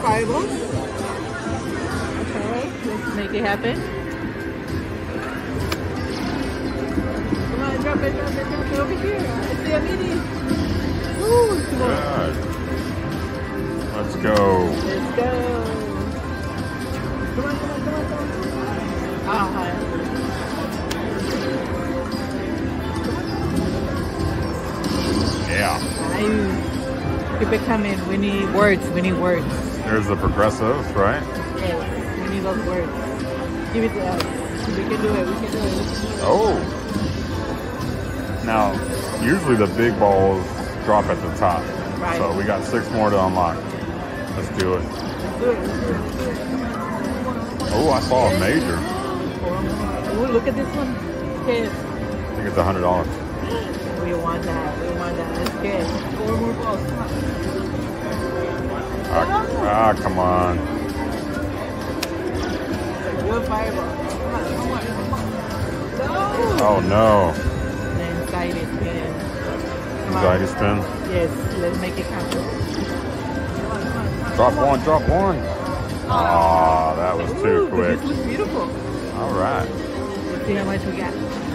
fireball. Okay, let's make it happen. Come on, drop it, drop it, drop it over here. I see a mini. Ooh, come on. Good. Let's go. Let's go. Come on, come on, come on, come on. Ah, hi. Yeah. Nice. Keep it coming. We need words. We need words. There's the progressives, right? Yes, we need those words. Give it to us. We can do it. We can do it. Oh. Now, usually the big balls drop at the top. Right. So we got six more to unlock. Let's do it. Let's do it. Let's do it. Let's do it. Oh, I saw a major. Oh, look at this one. Kid. I think it's a hundred dollars. We want that. We want that. Let's get four more balls. Ah, come on. No. Oh no. The anxiety spin. Anxiety spin. Yes, let's make it count. Drop one, drop one. Ah, that was too Ooh, quick. This looks beautiful. All right. Let's see how much we got.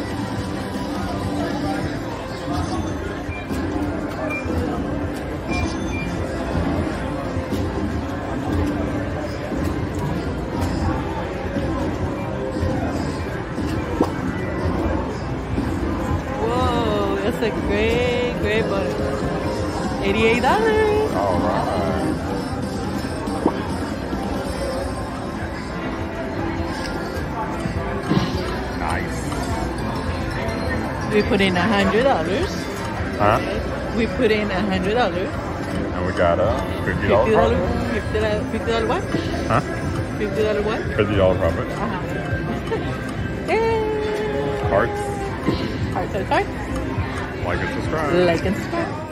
A great, great butter. $88. All right. Nice. We put in a hundred dollars. Huh? We put in a hundred dollars. And we got a fifty dollar profit. Fifty dollars. Fifty dollar what? Huh? Fifty dollar what? Fifty dollar profit. Uh-huh. Yay! Hearts. Hearts, hearts, hearts. Like and subscribe. Like and subscribe.